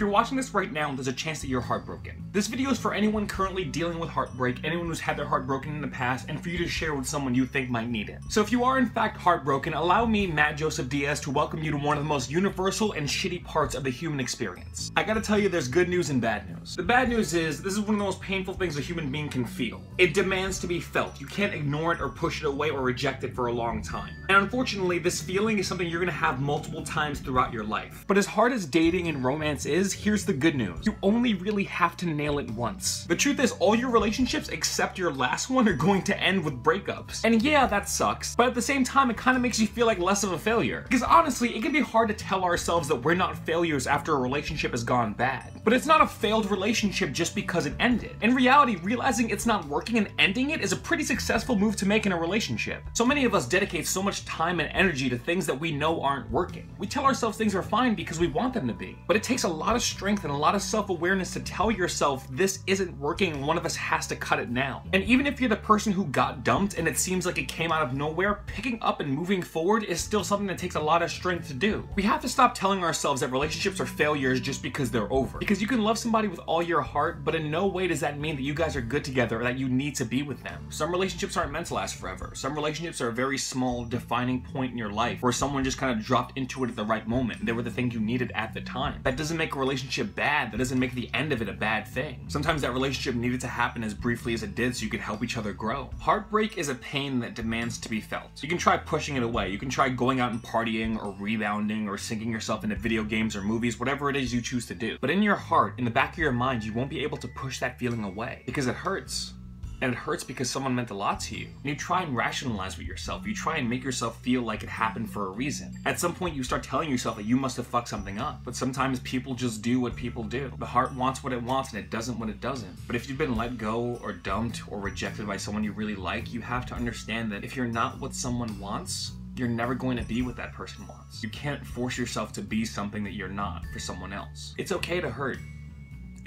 If you're watching this right now, there's a chance that you're heartbroken. This video is for anyone currently dealing with heartbreak, anyone who's had their heart broken in the past, and for you to share with someone you think might need it. So if you are in fact heartbroken, allow me, Matt Joseph Diaz, to welcome you to one of the most universal and shitty parts of the human experience. I gotta tell you, there's good news and bad news. The bad news is, this is one of the most painful things a human being can feel. It demands to be felt. You can't ignore it or push it away or reject it for a long time. And unfortunately, this feeling is something you're gonna have multiple times throughout your life. But as hard as dating and romance is, here's the good news. You only really have to nail it once. The truth is, all your relationships except your last one are going to end with breakups. And yeah, that sucks, but at the same time, it kind of makes you feel like less of a failure. Because honestly, it can be hard to tell ourselves that we're not failures after a relationship has gone bad. But it's not a failed relationship just because it ended. In reality, realizing it's not working and ending it is a pretty successful move to make in a relationship. So many of us dedicate so much time and energy to things that we know aren't working. We tell ourselves things are fine because we want them to be. But it takes a lot of strength and a lot of self-awareness to tell yourself this isn't working and one of us has to cut it now. And even if you're the person who got dumped and it seems like it came out of nowhere, picking up and moving forward is still something that takes a lot of strength to do. We have to stop telling ourselves that relationships are failures just because they're over. Because you can love somebody with all your heart, but in no way does that mean that you guys are good together or that you need to be with them. Some relationships aren't meant to last forever. Some relationships are a very small, defining point in your life where someone just kind of dropped into it at the right moment. They were the thing you needed at the time. That doesn't make a relationship bad. That doesn't make the end of it a bad thing. Sometimes that relationship needed to happen as briefly as it did so you could help each other grow. Heartbreak is a pain that demands to be felt. You can try pushing it away. You can try going out and partying or rebounding or sinking yourself into video games or movies, whatever it is you choose to do. But in your heart, in the back of your mind, you won't be able to push that feeling away because it hurts and it hurts because someone meant a lot to you. And you try and rationalize with yourself. You try and make yourself feel like it happened for a reason. At some point, you start telling yourself that you must have fucked something up. But sometimes people just do what people do. The heart wants what it wants and it doesn't what it doesn't. But if you've been let go or dumped or rejected by someone you really like, you have to understand that if you're not what someone wants, you're never going to be what that person wants. You can't force yourself to be something that you're not for someone else. It's okay to hurt.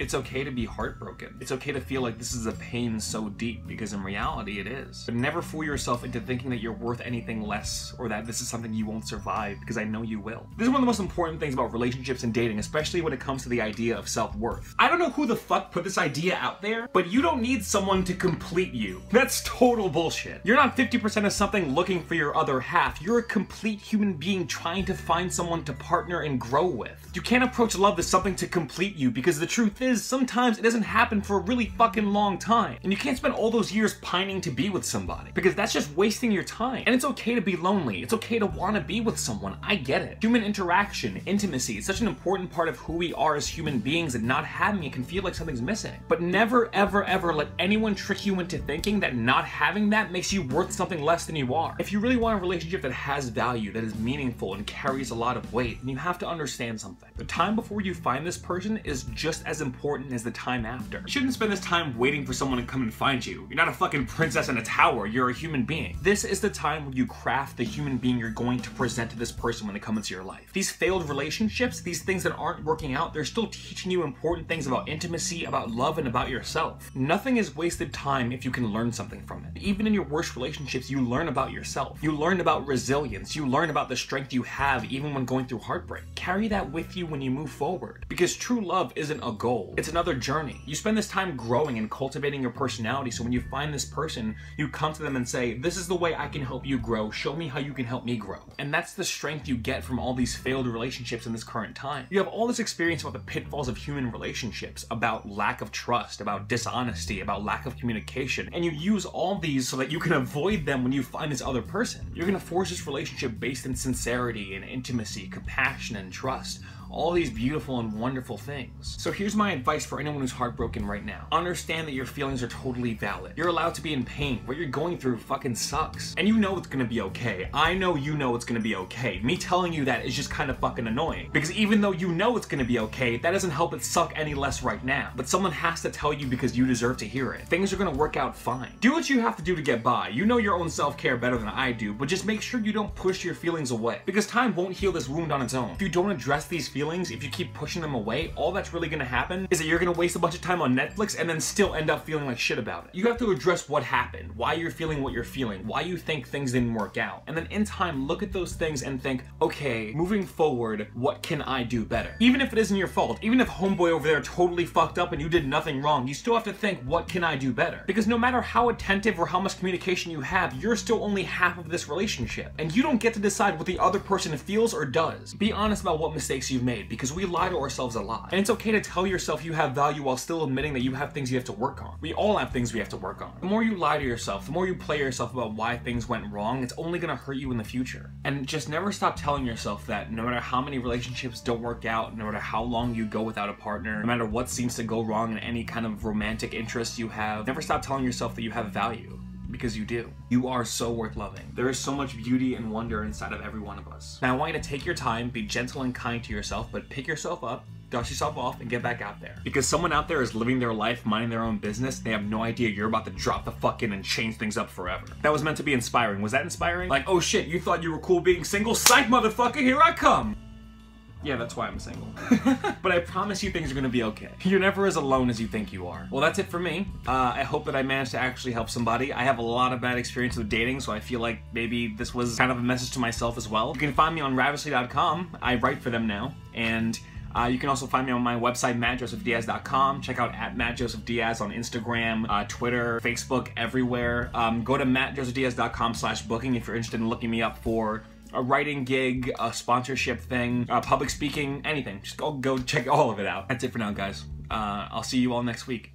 It's okay to be heartbroken. It's okay to feel like this is a pain so deep because in reality it is. But never fool yourself into thinking that you're worth anything less or that this is something you won't survive because I know you will. This is one of the most important things about relationships and dating, especially when it comes to the idea of self-worth. I don't know who the fuck put this idea out there, but you don't need someone to complete you. That's total bullshit. You're not 50% of something looking for your other half. You're a complete human being trying to find someone to partner and grow with. You can't approach love as something to complete you because the truth is sometimes it doesn't happen for a really fucking long time. And you can't spend all those years pining to be with somebody because that's just wasting your time. And it's okay to be lonely. It's okay to want to be with someone. I get it. Human interaction, intimacy, it's such an important part of who we are as human beings and not having it can feel like something's missing. But never, ever, ever let anyone trick you into thinking that not having that makes you worth something less than you are. If you really want a relationship that has value, that is meaningful, and carries a lot of weight, then you have to understand something. The time before you find this person is just as important as the time after. You shouldn't spend this time waiting for someone to come and find you. You're not a fucking princess in a tower, you're a human being. This is the time when you craft the human being you're going to present to this person when they come into your life. These failed relationships, these things that aren't working out, they're still teaching you important things about intimacy, about love, and about yourself. Nothing is wasted time if you can learn something from it. Even in your worst relationships, you learn about yourself. You learn about resilience. You learn about the strength you have even when going through heartbreak. Carry that with you when you move forward. Because true love isn't a goal, it's another journey. You spend this time growing and cultivating your personality, so when you find this person, you come to them and say, This is the way I can help you grow. Show me how you can help me grow. And that's the strength you get from all these failed relationships in this current time. You have all this experience about the pitfalls of human relationships, about lack of trust, about dishonesty, about lack of communication, and you use all these so that you can avoid them when you find this other person. You're gonna force this relationship based in sincerity and intimacy, compassion and trust all these beautiful and wonderful things. So here's my advice for anyone who's heartbroken right now. Understand that your feelings are totally valid. You're allowed to be in pain. What you're going through fucking sucks. And you know it's gonna be okay. I know you know it's gonna be okay. Me telling you that is just kind of fucking annoying. Because even though you know it's gonna be okay, that doesn't help it suck any less right now. But someone has to tell you because you deserve to hear it. Things are gonna work out fine. Do what you have to do to get by. You know your own self-care better than I do, but just make sure you don't push your feelings away. Because time won't heal this wound on its own. If you don't address these feelings, feelings, if you keep pushing them away, all that's really gonna happen is that you're gonna waste a bunch of time on Netflix and then still end up feeling like shit about it. You have to address what happened, why you're feeling what you're feeling, why you think things didn't work out. And then in time, look at those things and think, okay, moving forward, what can I do better? Even if it isn't your fault, even if homeboy over there totally fucked up and you did nothing wrong, you still have to think, what can I do better? Because no matter how attentive or how much communication you have, you're still only half of this relationship. And you don't get to decide what the other person feels or does. Be honest about what mistakes you've made because we lie to ourselves a lot. And it's okay to tell yourself you have value while still admitting that you have things you have to work on. We all have things we have to work on. The more you lie to yourself, the more you play yourself about why things went wrong, it's only gonna hurt you in the future. And just never stop telling yourself that no matter how many relationships don't work out, no matter how long you go without a partner, no matter what seems to go wrong in any kind of romantic interest you have, never stop telling yourself that you have value because you do. You are so worth loving. There is so much beauty and wonder inside of every one of us. Now I want you to take your time, be gentle and kind to yourself, but pick yourself up, dust yourself off, and get back out there. Because someone out there is living their life, minding their own business, they have no idea you're about to drop the fuck in and change things up forever. That was meant to be inspiring. Was that inspiring? Like, oh shit, you thought you were cool being single? Psych, motherfucker, here I come! Yeah, that's why I'm single. but I promise you things are gonna be okay. You're never as alone as you think you are. Well, that's it for me. Uh, I hope that I managed to actually help somebody. I have a lot of bad experience with dating, so I feel like maybe this was kind of a message to myself as well. You can find me on Ravishly.com. I write for them now, and uh, you can also find me on my website, mattjosephdiaz.com. Check out at mattjosephdiaz on Instagram, uh, Twitter, Facebook, everywhere. Um, go to mattjosephdiaz.com slash booking if you're interested in looking me up for a writing gig, a sponsorship thing, uh, public speaking, anything. Just go, go check all of it out. That's it for now, guys. Uh, I'll see you all next week.